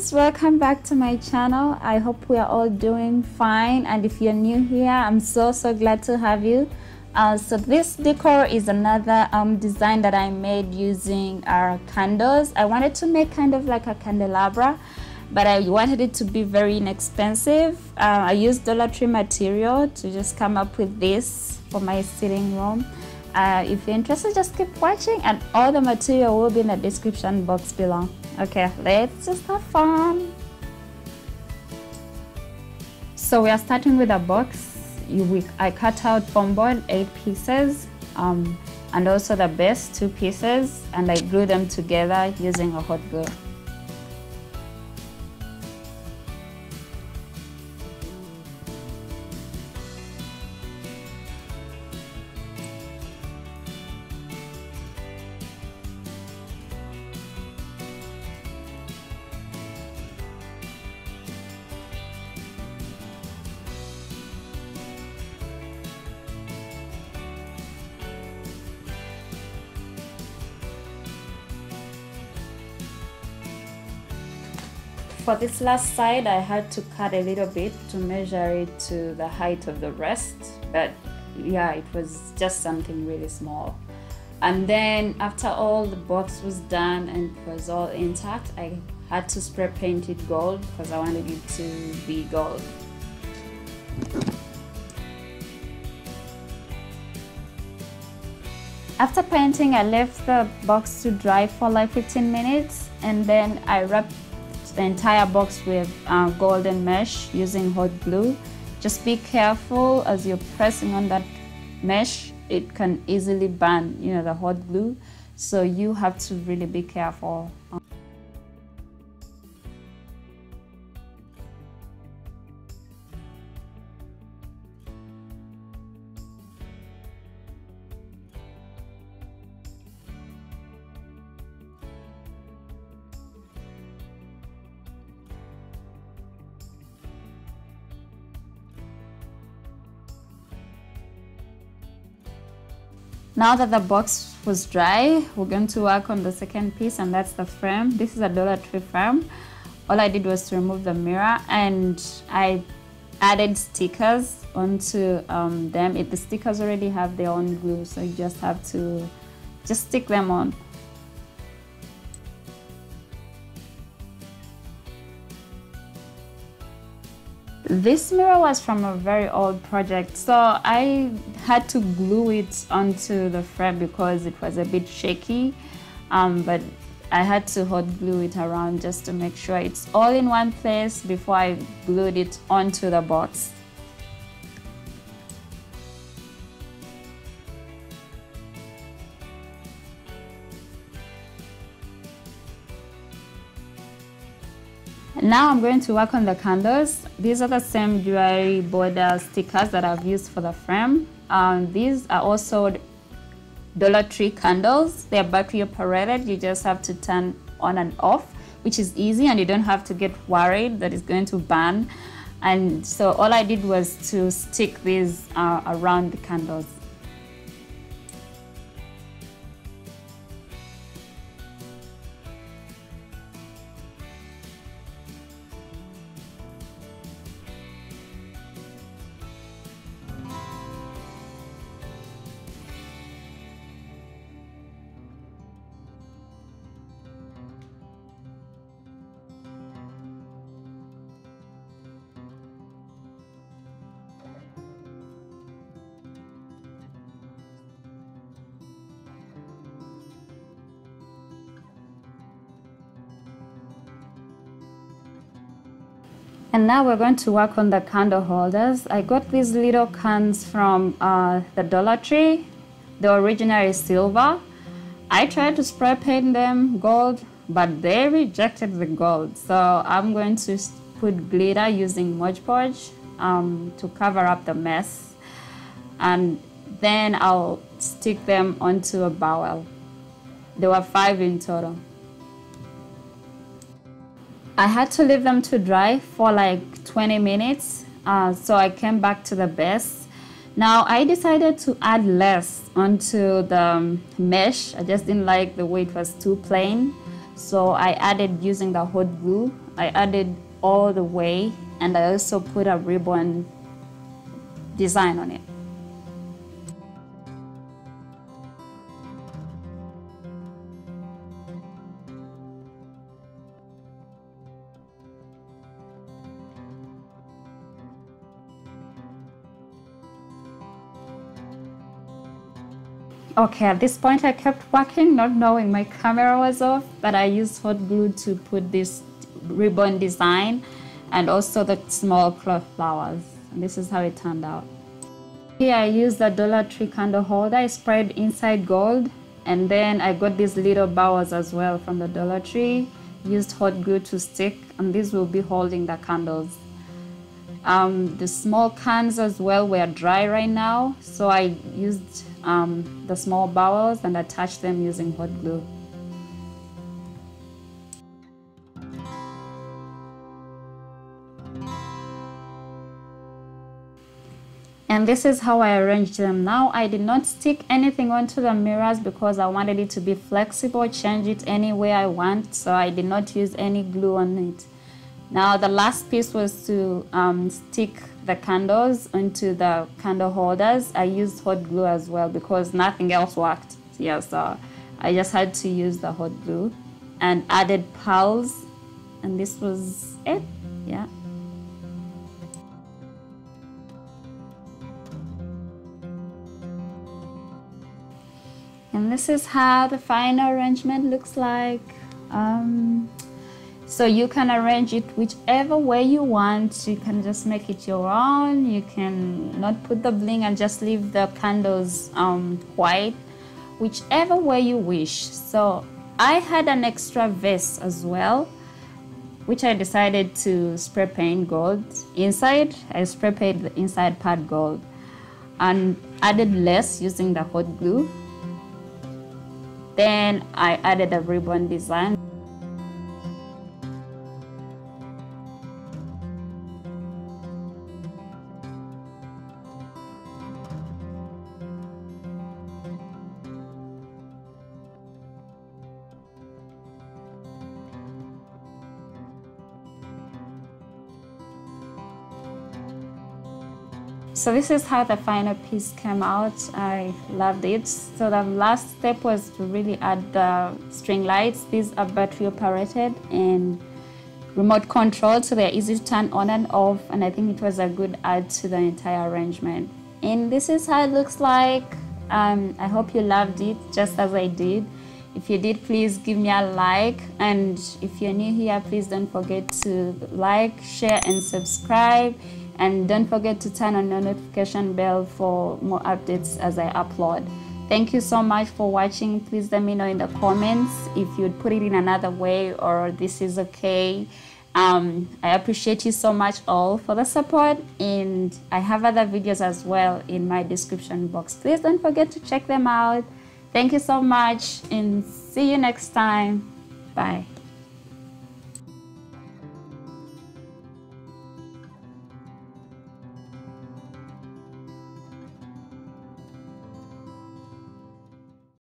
guys welcome back to my channel. I hope we are all doing fine. And if you're new here i'm so so glad to have you. Uh, so this decor is another um, design that i made using our candles. I wanted to make kind of like a candelabra but i wanted it to be very inexpensive. Uh, i used dollar tree material to just come up with this for my sitting room. Uh, if you're interested just keep watching and all the material will be in the description box below Okay, let's just have fun. So we are starting with a box. You, we, I cut out foam board, eight pieces, um, and also the base, two pieces, and I glue them together using a hot glue. For this last side I had to cut a little bit to measure it to the height of the rest but yeah it was just something really small. And then after all the box was done and it was all intact I had to spray paint it gold because I wanted it to be gold. After painting, I left the box to dry for like 15 minutes and then I wrapped the entire box with uh, golden mesh using hot glue. Just be careful as you're pressing on that mesh, it can easily burn, you know, the hot glue. So you have to really be careful. Now that the box was dry, we're going to work on the second piece and that's the frame. This is a Dollar Tree frame. All I did was to remove the mirror and I added stickers onto um, them. If the stickers already have their own glue, so you just have to just stick them on. This mirror was from a very old project, so I had to glue it onto the frame because it was a bit shaky, um, but I had to hot glue it around just to make sure it's all in one place before I glued it onto the box. Now I'm going to work on the candles. These are the same jewelry border stickers that I've used for the frame. Um, these are also Dollar Tree candles. They're battery operated. You just have to turn on and off, which is easy and you don't have to get worried that it's going to burn. And so all I did was to stick these uh, around the candles. And now we're going to work on the candle holders. I got these little cans from uh, the Dollar Tree. The original is silver. I tried to spray paint them gold, but they rejected the gold. So I'm going to put glitter using Mod Podge um, to cover up the mess. And then I'll stick them onto a barrel. There were five in total. I had to leave them to dry for like 20 minutes. Uh, so I came back to the base. Now I decided to add less onto the um, mesh. I just didn't like the way it was too plain. So I added using the hot glue, I added all the way and I also put a ribbon design on it. Okay, at this point I kept working, not knowing my camera was off, but I used hot glue to put this ribbon design and also the small cloth flowers. And this is how it turned out. Here I used the Dollar Tree candle holder. I sprayed inside gold and then I got these little bowers as well from the Dollar Tree. Used hot glue to stick and these will be holding the candles. Um, the small cans as well were dry right now, so I used um, the small bowels and attached them using hot glue. and this is how I arranged them now I did not stick anything onto the mirrors because I wanted it to be flexible change it any way I want so I did not use any glue on it now the last piece was to um, stick the candles into the candle holders. I used hot glue as well because nothing else worked. Yeah, so I just had to use the hot glue and added pearls and this was it. Yeah. And this is how the final arrangement looks like. Um, so you can arrange it whichever way you want. You can just make it your own. You can not put the bling and just leave the candles um, white, whichever way you wish. So I had an extra vest as well, which I decided to spray paint gold. Inside, I spray painted the inside part gold and added lace using the hot glue. Then I added a ribbon design. So this is how the final piece came out. I loved it. So the last step was to really add the string lights. These are battery operated and remote control so they're easy to turn on and off and I think it was a good add to the entire arrangement. And this is how it looks like. Um, I hope you loved it just as I did. If you did, please give me a like. And if you're new here, please don't forget to like, share, and subscribe. And don't forget to turn on the notification bell for more updates as I upload. Thank you so much for watching. Please let me know in the comments if you'd put it in another way or this is okay. Um, I appreciate you so much all for the support and I have other videos as well in my description box. Please don't forget to check them out. Thank you so much and see you next time. Bye.